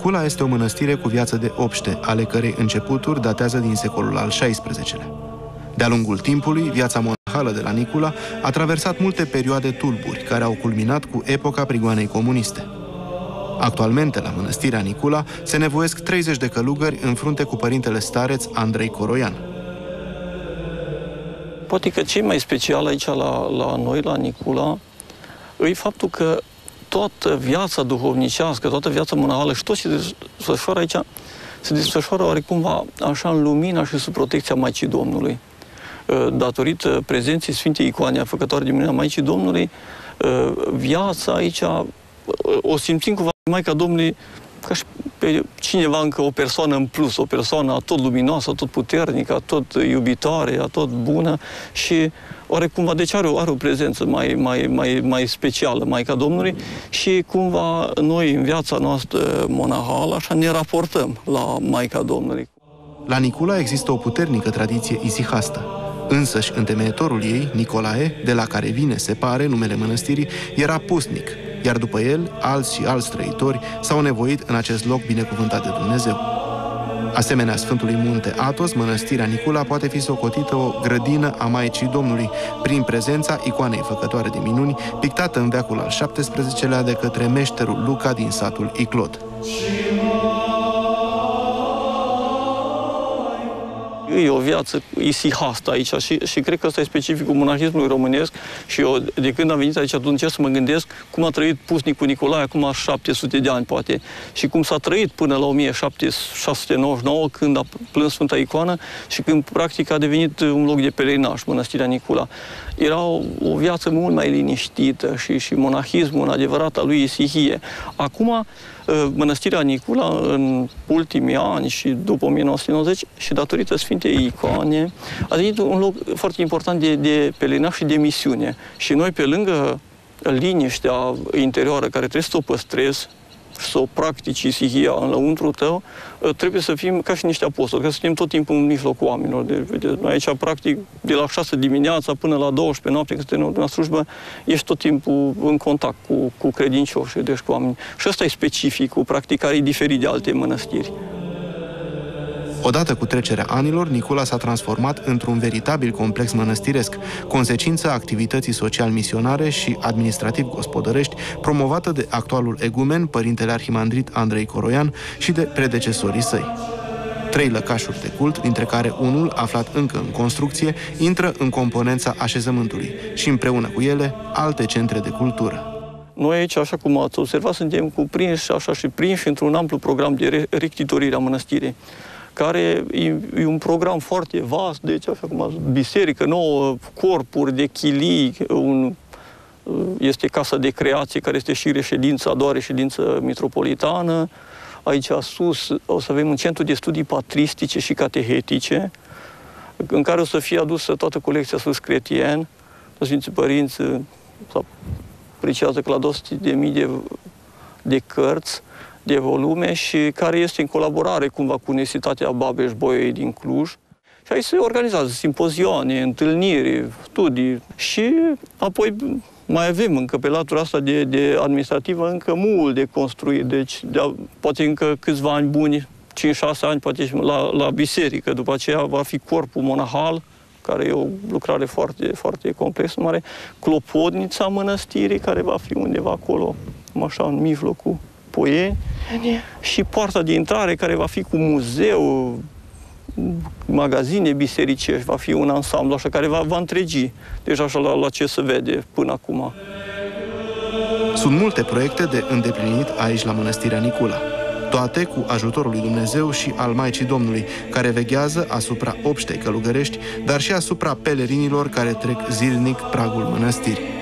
Nicula este o mănăstire cu viață de obște, ale cărei începuturi datează din secolul al XVI-lea. De-a lungul timpului, viața monahală de la Nicula a traversat multe perioade tulburi, care au culminat cu epoca prigoanei comuniste. Actualmente, la mănăstirea Nicula, se nevoiesc 30 de călugări în frunte cu părintele stareț Andrei Coroian. Poate că ce mai special aici la, la noi, la Nicula, e faptul că toată viața duhovnicească, toată viața monahală și tot ce se desfășoară aici, se desfășoară oarecumva așa în lumina și sub protecția Maicii Domnului. Ă, datorită prezenței Sfintei Icoane a Făcătoare de Mânia Maicii Domnului, ă, viața aici o simțim cumva Maica Domnului ca și pe cineva încă o persoană în plus, o persoană tot luminoasă, tot puternică, tot iubitoare, tot bună și oarecumva, deci are o, are o prezență mai, mai, mai, mai specială Maica Domnului și cumva noi în viața noastră monahală așa ne raportăm la Maica Domnului. La Nicula există o puternică tradiție isihastă. Însăși întemeietorul ei, Nicolae, de la care vine, se pare, numele mănăstirii, era pusnic, iar după el, alți și alți trăitori s-au nevoit în acest loc binecuvântat de Dumnezeu. Asemenea Sfântului Munte Atos, mănăstirea Nicula poate fi socotită o grădină a Maicii Domnului, prin prezența icoanei făcătoare de minuni, pictată în veacul al XVII-lea de către meșterul Luca din satul Iclot. E o viață isihastă aici și, și cred că ăsta e specificul monahismului românesc și eu, de când am venit aici, atunci să mă gândesc cum a trăit pusnicul Nicolae acum 700 de ani, poate, și cum s-a trăit până la 1699, când a plâns Sfânta Icoană și când, practic, a devenit un loc de pelerinaj, Mănăstirea Nicula. Era o, o viață mult mai liniștită și, și monahismul, în adevărata lui isihie. Acum, ă, Mănăstirea Nicula, în ultimii ani și după 1990, și datorită Sfintei Icoane, a devenit un loc foarte important de, de pelinaj și de misiune. Și noi, pe lângă liniștea interioară care trebuie să o păstrezi, să o practici isihia în lăuntru tău, ă, trebuie să fim ca și niște apostoli, că să fim tot timpul în mijlocul oamenilor. De, de, aici, practic, de la 6 dimineața până la 12 noapte, când suntem la slujbă, ești tot timpul în contact cu, cu credincioși, deci cu oameni. Și ăsta e specific, cu practicarii diferit de alte mănăstiri. Odată cu trecerea anilor, Nicula s-a transformat într-un veritabil complex mănăstiresc, consecință activității social-misionare și administrativ-gospodărești promovată de actualul egumen, părintele arhimandrit Andrei Coroian și de predecesorii săi. Trei lăcașuri de cult, dintre care unul, aflat încă în construcție, intră în componența așezământului și împreună cu ele alte centre de cultură. Noi aici, așa cum ați observat, suntem cuprinși așa și prinși într-un amplu program de rectitorire a mănăstirii care e, e un program foarte vast, deci așa cum ați biserică nouă, corpuri de chilii, un, este casa de creație care este și reședința, a doua reședință metropolitană. Aici sus o să avem un centru de studii patristice și catehetice, în care o să fie adusă toată colecția sus cretien, Sfinții Părinți apreciază că la 200 de mii de, de cărți, de volume și care este în colaborare cumva cu Universitatea babeș bolyai din Cluj. Și aici se organizează simpozioane, întâlniri, studii și apoi mai avem încă pe latura asta de, de administrativă încă mult de construit, deci de, poate încă câțiva ani buni, 5-6 ani, poate și la, la biserică. După aceea va fi corpul monahal, care e o lucrare foarte, foarte complexă, mare, clopodnița mănăstirii, care va fi undeva acolo, așa, în mijlocul Poieni și poarta de intrare care va fi cu muzeu, magazine bisericești, va fi un ansamblu așa care va, va întregi deja așa la, la ce se vede până acum. Sunt multe proiecte de îndeplinit aici la Mănăstirea Nicula, toate cu ajutorul lui Dumnezeu și al Maicii Domnului, care veghează asupra obștei călugărești, dar și asupra pelerinilor care trec zilnic pragul mănăstirii.